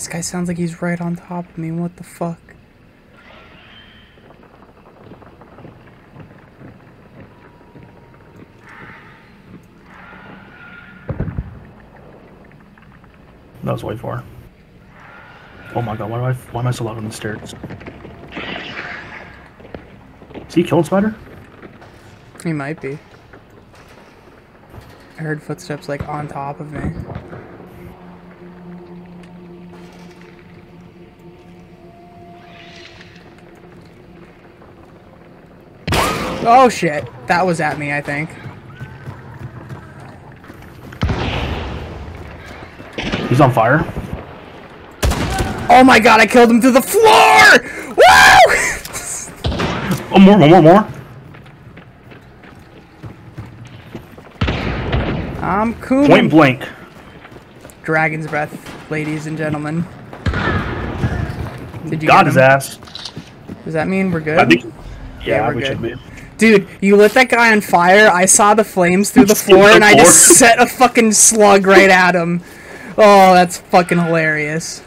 This guy sounds like he's right on top of me. What the fuck? That was way far. Oh my god, why, do I, why am I so loud on the stairs? Is he killing Spider? He might be. I heard footsteps like on top of me. Oh shit. That was at me, I think. He's on fire. Oh my god, I killed him through the floor! Woo! Oh, more, more, more, more. I'm cool. Point blank. Dragon's breath, ladies and gentlemen. Did you Got get his ass. Does that mean we're good? I think. Yeah, Yeah, we're we good. should be. Dude, you lit that guy on fire. I saw the flames through the floor, and I just set a fucking slug right at him. Oh, that's fucking hilarious.